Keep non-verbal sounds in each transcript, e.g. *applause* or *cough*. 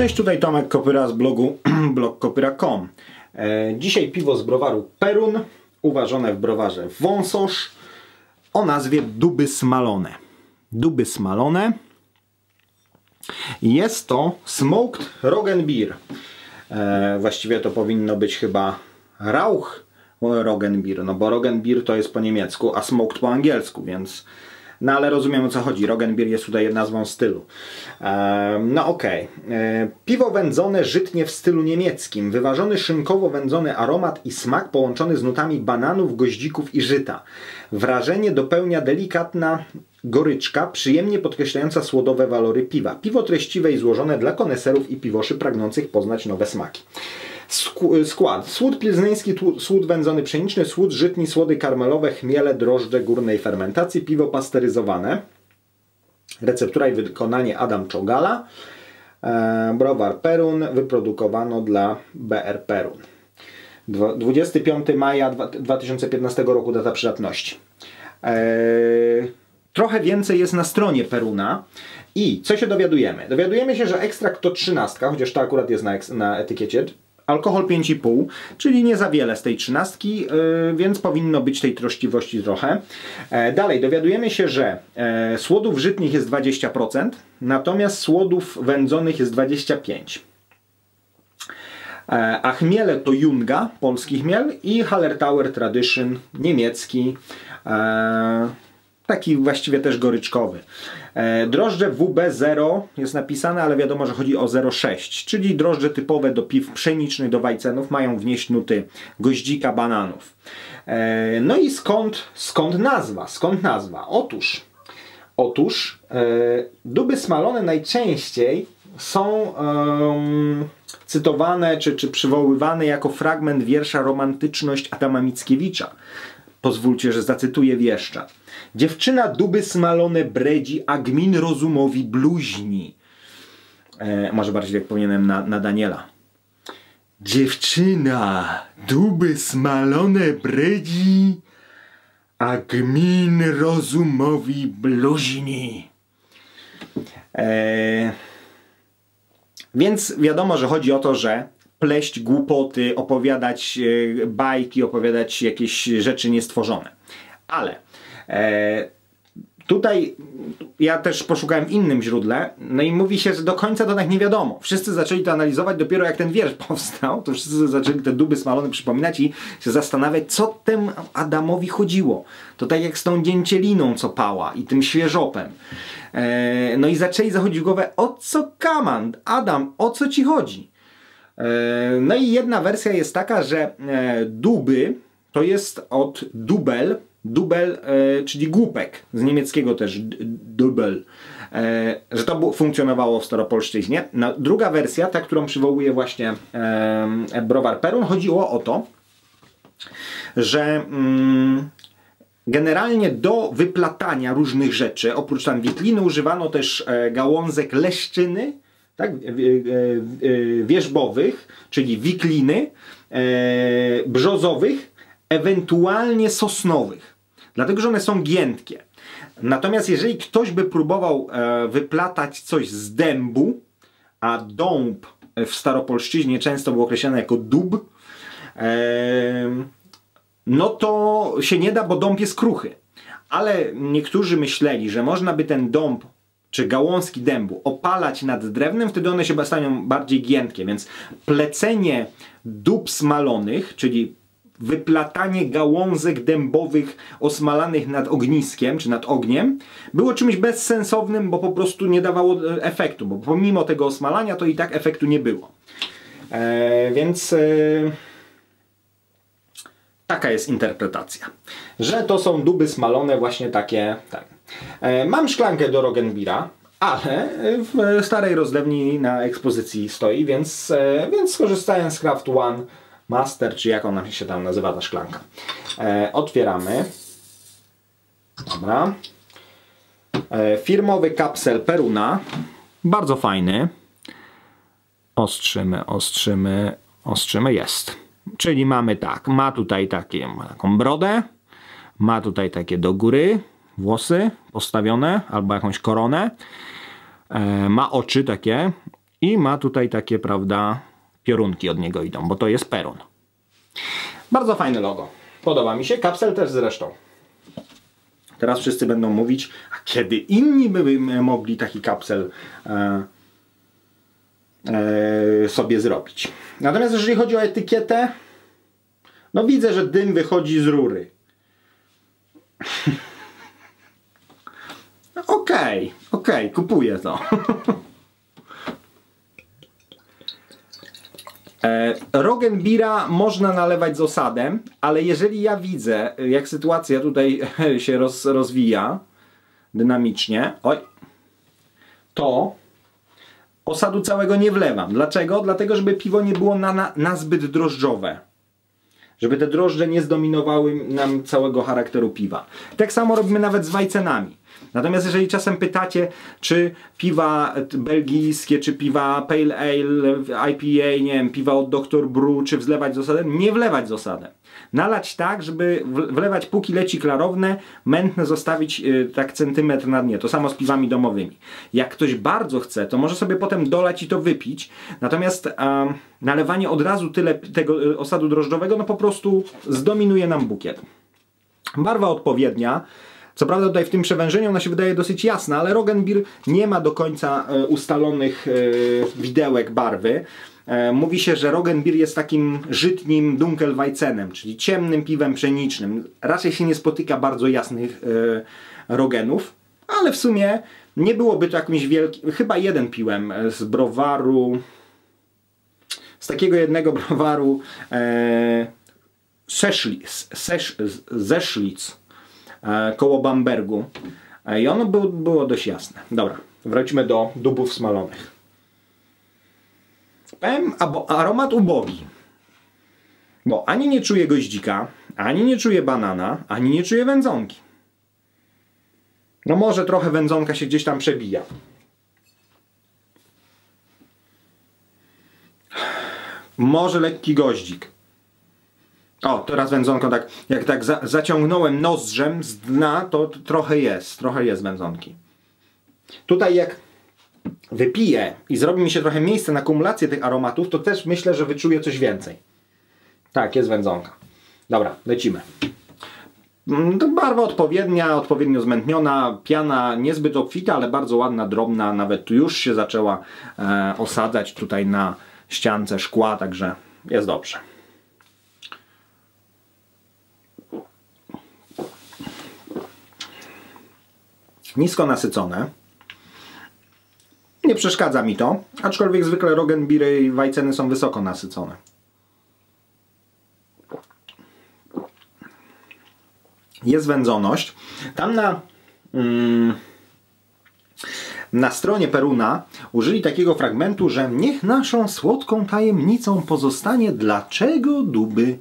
Cześć, tutaj Tomek Kopyra z blogu *clears throat* blogkopyra.com. E, dzisiaj piwo z browaru Perun, uważone w browarze Wąsosz o nazwie Duby Smalone. Duby Smalone. Jest to Smoked Roggenbier. E, właściwie to powinno być chyba Rauch Roggenbier, no bo Roggenbier to jest po niemiecku, a Smoked po angielsku, więc no ale rozumiem o co chodzi. Roggenbier jest tutaj nazwą stylu. no okej. Okay. E, piwo wędzone żytnie w stylu niemieckim. Wyważony szynkowo wędzony aromat i smak połączony z nutami bananów, goździków i żyta. Wrażenie dopełnia delikatna goryczka, przyjemnie podkreślająca słodowe walory piwa. Piwo treściwe i złożone dla koneserów i piwoszy pragnących poznać nowe smaki. Skład. Słód pilzneński, słód wędzony pszeniczny, słód żytni, słody karmelowe, chmiele, drożdże górnej fermentacji, piwo pasteryzowane. Receptura i wykonanie Adam Czogala. E, browar Perun wyprodukowano dla BR Perun. 25 maja 2015 roku data przydatności. E, trochę więcej jest na stronie Peruna. I co się dowiadujemy? Dowiadujemy się, że ekstrakt to 13, chociaż to akurat jest na, na etykiecie, Alkohol 5,5, czyli nie za wiele z tej trzynastki, yy, więc powinno być tej troszczywości trochę. E, dalej, dowiadujemy się, że e, słodów żytnich jest 20%, natomiast słodów wędzonych jest 25%. E, a chmiele to Junga, polski chmiel i Hallertauer Tradition, niemiecki, taki właściwie też goryczkowy. E, drożdże WB0 jest napisane, ale wiadomo, że chodzi o 0,6, czyli drożdże typowe do piw pszenicznych, do wajcenów, mają wnieść nuty goździka, bananów. E, no i skąd, skąd nazwa? Skąd nazwa? Otóż, otóż e, duby smalone najczęściej są um, cytowane czy, czy przywoływane jako fragment wiersza Romantyczność Adama Mickiewicza. Pozwólcie, że zacytuję wieszcza. Dziewczyna duby smalone bredzi, a gmin rozumowi bluźni. E, może bardziej jak powinienem na, na Daniela. Dziewczyna duby smalone bredzi, a gmin rozumowi bluźni. E, więc wiadomo, że chodzi o to, że pleść głupoty, opowiadać e, bajki, opowiadać jakieś rzeczy niestworzone. Ale Tutaj ja też poszukałem innym źródle, no i mówi się, że do końca to tak nie wiadomo. Wszyscy zaczęli to analizować dopiero jak ten wiersz *laughs* powstał, to wszyscy zaczęli te duby smalone przypominać i się zastanawiać, co temu Adamowi chodziło. To tak jak z tą dzięcieliną, co pała i tym świeżopem. E, no i zaczęli zachodzić głowę, o co kaman, Adam, o co ci chodzi? E, no i jedna wersja jest taka, że e, duby to jest od dubel, dubel, e, czyli głupek, z niemieckiego też dubel, że to funkcjonowało w staropolszczyźnie. No, druga wersja, ta, którą przywołuje właśnie browar Perun, chodziło o to, że mm, generalnie do wyplatania różnych rzeczy, oprócz tam witliny używano też gałązek leszczyny, tak, e, e, wierzbowych, czyli wikliny, e, brzozowych, ewentualnie sosnowych. Dlatego, że one są giętkie. Natomiast jeżeli ktoś by próbował wyplatać coś z dębu, a dąb w staropolszczyźnie często był określany jako dub, no to się nie da, bo dąb jest kruchy. Ale niektórzy myśleli, że można by ten dąb czy gałązki dębu opalać nad drewnem, wtedy one się staną bardziej giętkie, więc plecenie dób smalonych, czyli wyplatanie gałązek dębowych osmalanych nad ogniskiem czy nad ogniem było czymś bezsensownym, bo po prostu nie dawało e, efektu, bo pomimo tego osmalania to i tak efektu nie było. E, więc e, taka jest interpretacja, że to są duby smalone właśnie takie, tak. E, mam szklankę do Rogenbira, ale w starej rozlewni na ekspozycji stoi, więc, e, więc skorzystałem z Craft One Master, czy jak ona się tam nazywa ta szklanka. E, otwieramy. Dobra. Firmowy kapsel Peruna. Bardzo fajny. Ostrzymy, ostrzymy, ostrzymy. Jest. Czyli mamy tak, ma tutaj takie, ma taką brodę, ma tutaj takie do góry, włosy postawione albo jakąś koronę. E, ma oczy takie i ma tutaj takie, prawda, piorunki od niego idą, bo to jest perun. Bardzo fajne logo. Podoba mi się. Kapsel też zresztą. Teraz wszyscy będą mówić, a kiedy inni by mogli taki kapsel e, e, sobie zrobić. Natomiast jeżeli chodzi o etykietę, no widzę, że dym wychodzi z rury. *laughs* Okej, okay, okej, okay, kupuję to. *laughs* Rogenbira można nalewać z osadem, ale jeżeli ja widzę, jak sytuacja tutaj *laughs* się roz, rozwija dynamicznie, oj, to osadu całego nie wlewam. Dlaczego? Dlatego, żeby piwo nie było na, na, na zbyt drożdżowe żeby te drożdże nie zdominowały nam całego charakteru piwa. Tak samo robimy nawet z wajcenami. Natomiast jeżeli czasem pytacie, czy piwa belgijskie, czy piwa Pale Ale, IPA, nie wiem, piwa od Dr. Brew, czy wlewać z osadem, nie wlewać z osadem. Nalać tak, żeby wlewać póki leci klarowne, mętne zostawić yy, tak centymetr na dnie. To samo z piwami domowymi. Jak ktoś bardzo chce, to może sobie potem dolać i to wypić. Natomiast yy, nalewanie od razu tyle tego yy, osadu drożdżowego, no po prostu zdominuje nam bukiet. Barwa odpowiednia. Co prawda tutaj w tym przewężeniu ona się wydaje dosyć jasna, ale Rogenbier nie ma do końca e, ustalonych e, widełek barwy. E, mówi się, że Rogenbier jest takim żytnim Dunkelweizenem, czyli ciemnym piwem pszenicznym. Raczej się nie spotyka bardzo jasnych Rogenów, ale w sumie nie byłoby to jakimś wielkim... Chyba jeden piłem z browaru... Z takiego jednego browaru e, E, koło Bambergu. E, I ono był, było dość jasne. Dobra, wróćmy do dubów smalonych. Powiem, aromat ubogi. Bo ani nie czuję goździka, ani nie czuję banana, ani nie czuję wędzonki. No może trochę wędzonka się gdzieś tam przebija. Może lekki goździk. O, teraz wędzonko tak, jak tak za, zaciągnąłem nozdrzem z dna, to trochę jest, trochę jest wędzonki. Tutaj jak wypiję i zrobi mi się trochę miejsce na kumulację tych aromatów, to też myślę, że wyczuję coś więcej. Tak, jest wędzonka. Dobra, lecimy. Mm, barwa odpowiednia, odpowiednio zmętniona, piana niezbyt obfita, ale bardzo ładna, drobna, nawet już się zaczęła e, osadzać tutaj na ściance szkła, także jest dobrze. Nisko nasycone. Nie przeszkadza mi to, aczkolwiek zwykle Rogenbiry i Wajceny są wysoko nasycone. Jest wędzoność. Tam na, mm, na stronie Peruna użyli takiego fragmentu, że niech naszą słodką tajemnicą pozostanie dlaczego duby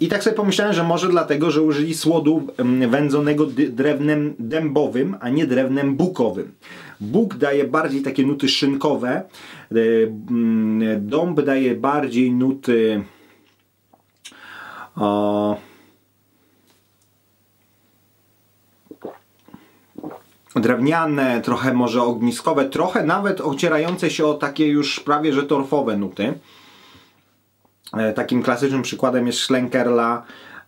I tak sobie pomyślałem, że może dlatego, że użyli słodu wędzonego drewnem dębowym, a nie drewnem bukowym. Bóg daje bardziej takie nuty szynkowe, e, dąb daje bardziej nuty o, drewniane, trochę może ogniskowe, trochę nawet ocierające się o takie już prawie że torfowe nuty. E, takim klasycznym przykładem jest Schlenkerla.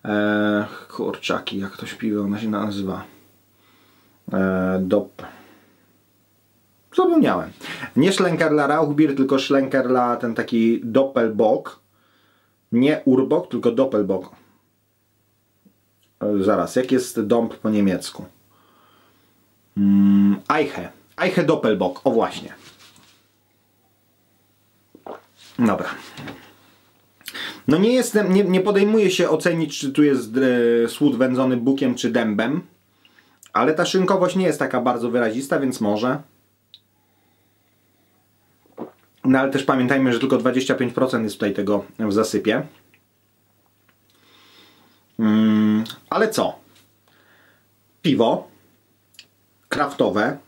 E, kurczaki, jak to śpiwa, ona się nazywa. E, Dop. Zapomniałem. Nie Schlenkerla Rauchbier, tylko Schlenkerla ten taki Doppelbock. Nie Urbok, tylko Doppelbock. E, zaraz, jak jest dąb po niemiecku? Mm, Eiche. Eiche Doppelbock, o właśnie. Dobra no nie jestem, nie, nie podejmuję się ocenić, czy tu jest e, słód wędzony bukiem czy dębem, ale ta szynkowość nie jest taka bardzo wyrazista, więc może. No ale też pamiętajmy, że tylko 25% jest tutaj tego w zasypie. Mm, ale co? Piwo kraftowe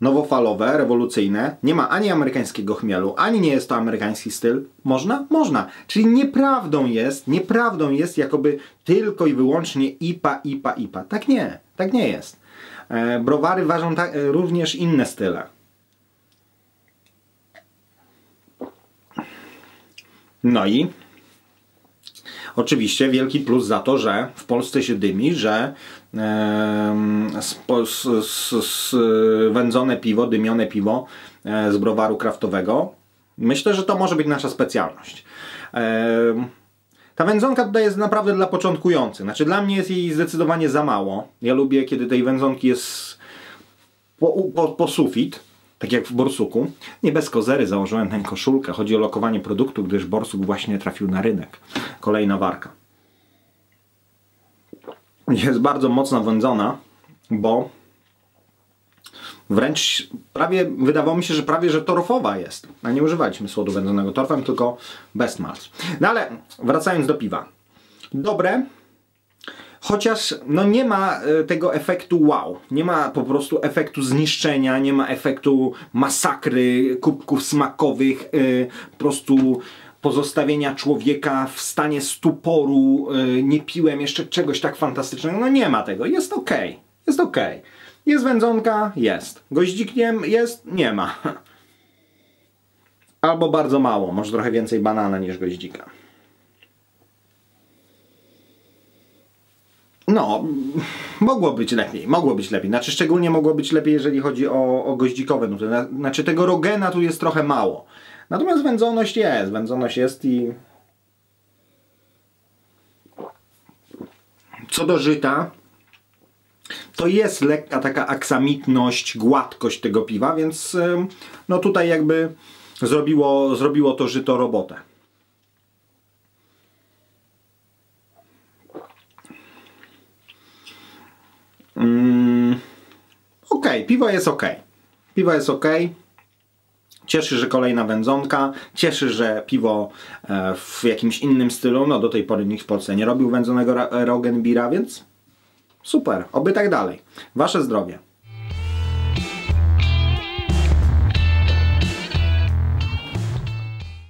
nowofalowe, rewolucyjne, nie ma ani amerykańskiego chmielu, ani nie jest to amerykański styl. Można? Można. Czyli nieprawdą jest, nieprawdą jest jakoby tylko i wyłącznie IPA, IPA, IPA. Tak nie, tak nie jest. E, browary ważą ta, e, również inne style. No i oczywiście wielki plus za to, że w Polsce się dymi, że wędzone piwo, dymione piwo e, z browaru kraftowego. Myślę, że to może być nasza specjalność. Ta wędzonka tutaj jest naprawdę dla początkujących. Znaczy dla mnie jest jej zdecydowanie za mało. Ja lubię, kiedy tej wędzonki jest po, po, po sufit, tak jak w borsuku. Nie bez kozery założyłem tę koszulkę. Chodzi o lokowanie produktu, gdyż borsuk właśnie trafił na rynek. Kolejna warka. Jest bardzo mocno wędzona, bo wręcz prawie, wydawało mi się, że prawie, że torfowa jest. A nie używaliśmy słodu wędzonego torfem, tylko bez malc. No ale wracając do piwa. Dobre, Chociaż no nie ma e, tego efektu wow, nie ma po prostu efektu zniszczenia, nie ma efektu masakry, kubków smakowych, e, po prostu pozostawienia człowieka w stanie stuporu, e, nie piłem jeszcze czegoś tak fantastycznego, no nie ma tego, jest ok, jest ok. Jest wędzonka? Jest. Goździkiem? Jest? Nie ma. *laughs* Albo bardzo mało, może trochę więcej banana niż goździka. No, mogło być lepiej, mogło być lepiej. Znaczy, szczególnie mogło być lepiej, jeżeli chodzi o, o goździkowe nuty. Na- Znaczy, tego rogena tu jest trochę mało. Natomiast wędzoność jest, wędzoność jest i... Co do żyta, to jest lekka taka aksamitność, gładkość tego piwa, więc no tutaj jakby zrobiło, zrobiło to żyto robotę. Mm, piwo jest ok. Piwo jest ok. Cieszy, że kolejna wędzonka. Cieszy, że piwo e, w jakimś innym stylu. No do tej pory nikt w Polsce nie robił wędzonego ra- Rogenbira, więc super. Oby tak dalej. Wasze zdrowie.